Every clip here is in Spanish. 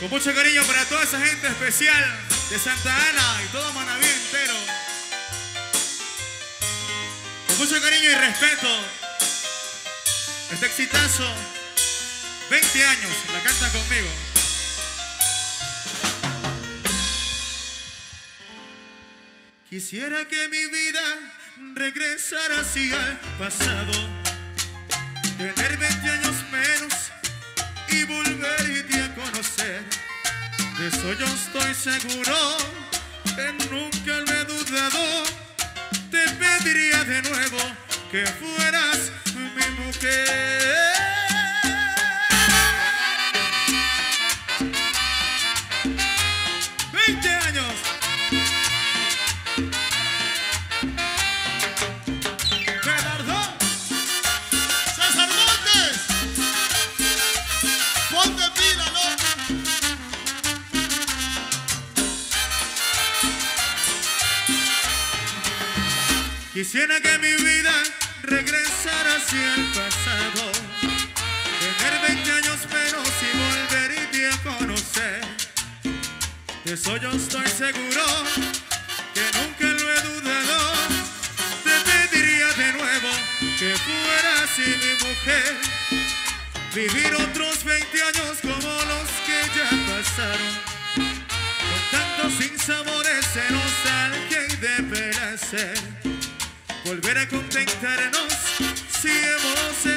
Con mucho cariño para toda esa gente especial de Santa Ana y todo Manaví entero. Con mucho cariño y respeto. Este exitazo, 20 años, la canta conmigo. Quisiera que mi vida regresara así al pasado, tener 20 años De eso yo estoy seguro, que nunca lo he dudado. Te pediría de nuevo que fueras mi mujer. Quisiera que mi vida regresara hacia el pasado, tener 20 años menos y volverte a conocer. De eso yo estoy seguro, que nunca lo he dudado. Te pediría de nuevo que fueras mi mujer, vivir otros 20 años como volver a contentarnos si hemos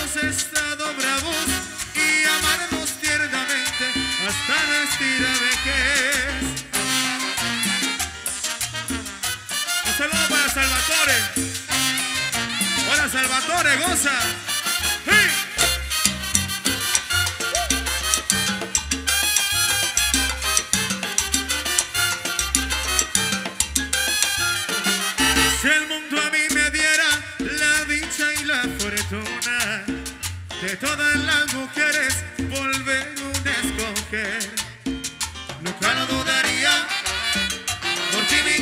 hemos estado bravos y amarnos tiernamente hasta nuestra vejez. Un saludo para Salvatore. Hola Salvatore, goza. De todas las mujeres volver un escoger, nunca lo dudaría, por ti me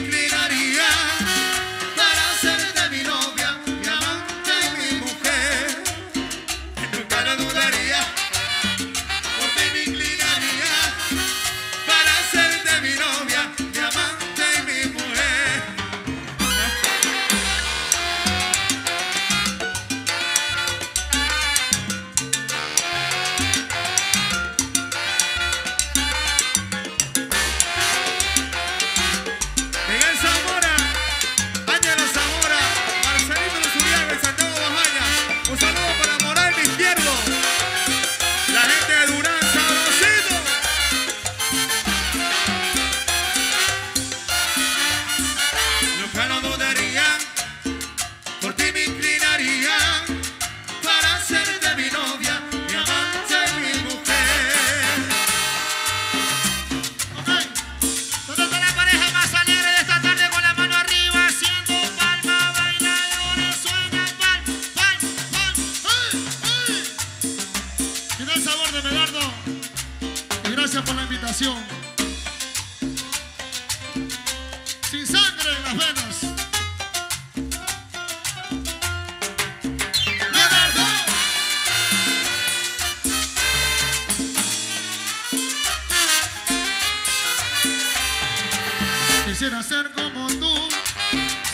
Quisiera ser como tú,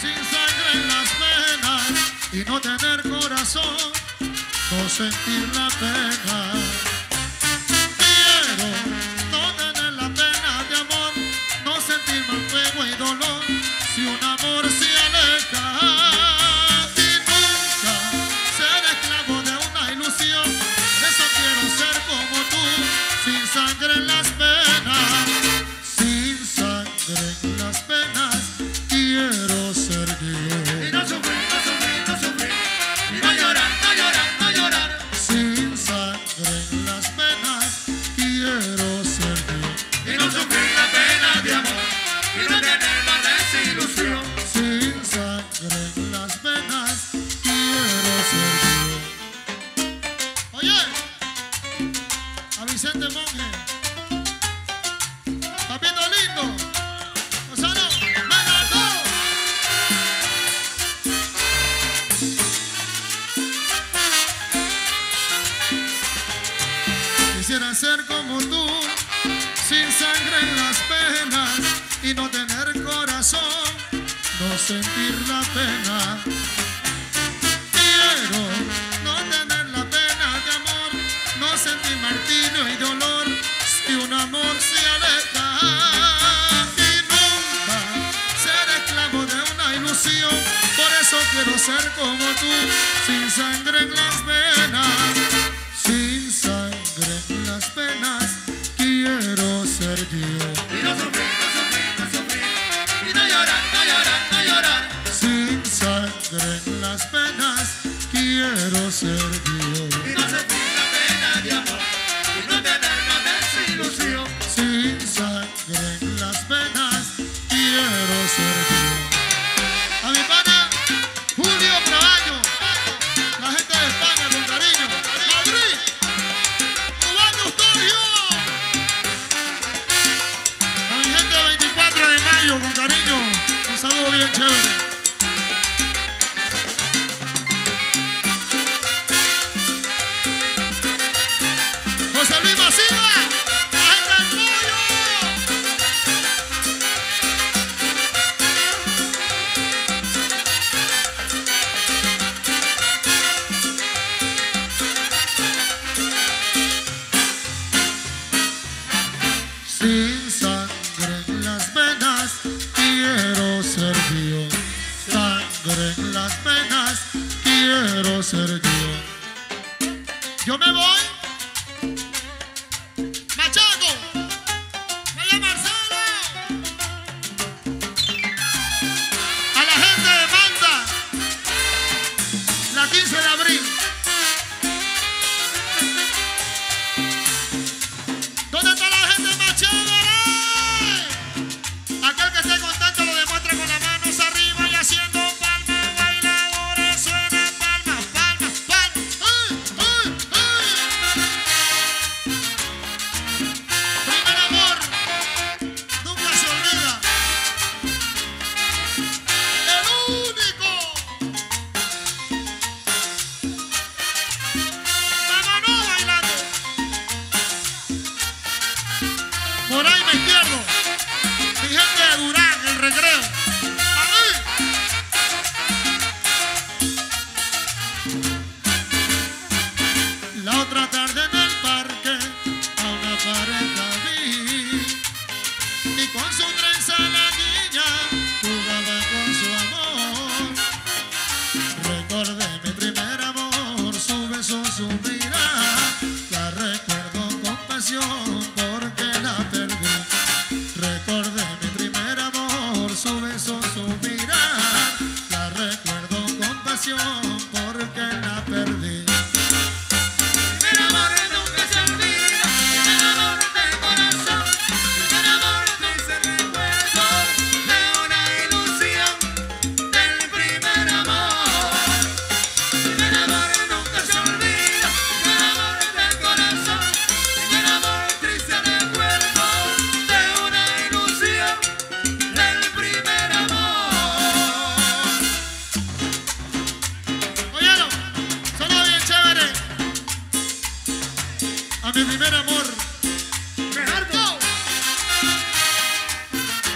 sin sangre en las venas y no tener corazón, no sentir la pena. Quiero no tener la pena de amor, no sentir mal fuego y dolor si un amor se aleja. Y nunca ser esclavo de una ilusión, eso quiero ser como tú, sin sangre en la Vicente Monge. ser como tú, sin sangre en las venas. y con su trenza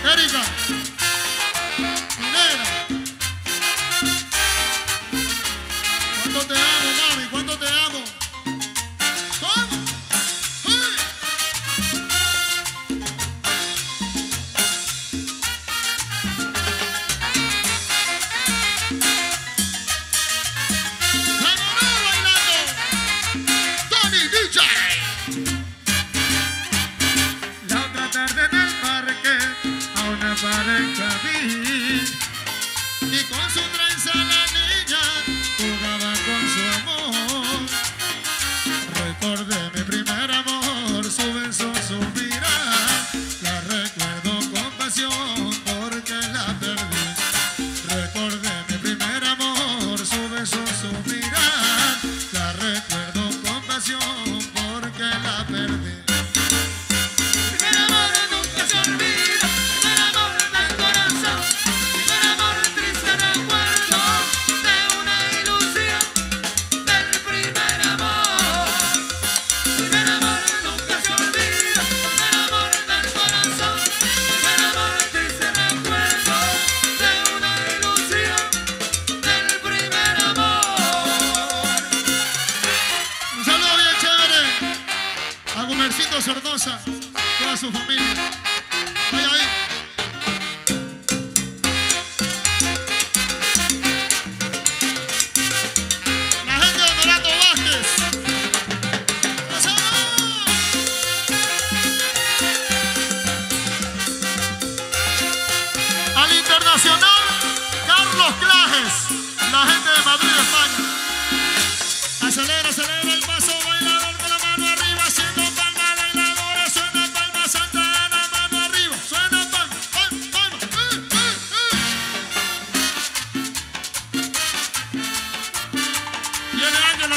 Very good. para el y con su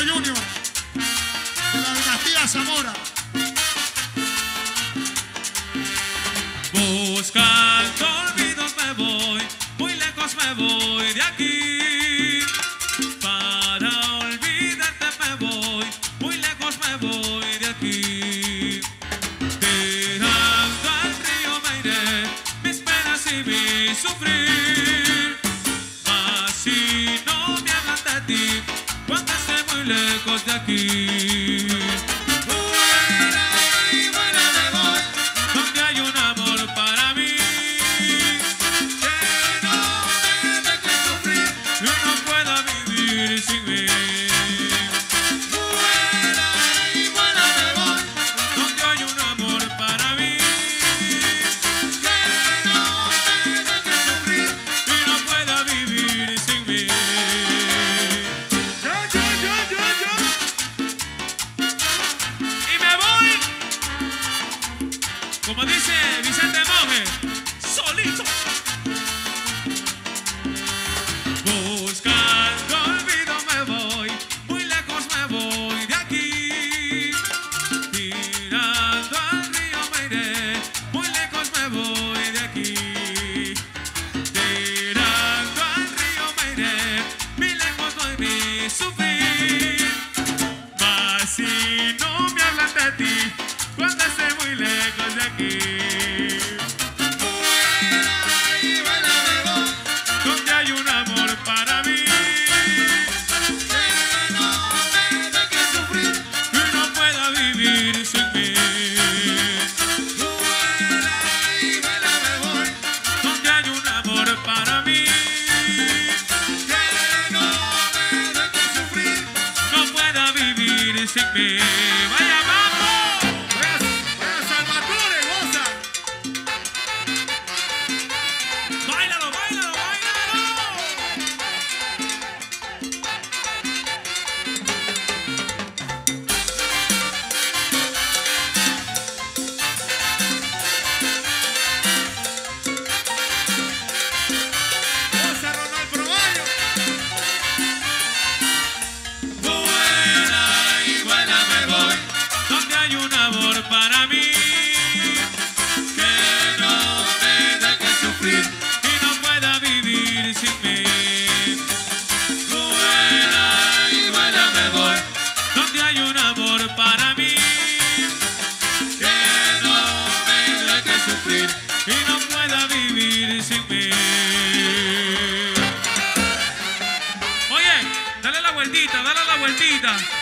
Junior. lejos de aquí. aire, mi lengua doy mi sufrir. Mas si no me hablan de ti, cuando esté muy lejos de aquí. vueltita, dale la vueltita.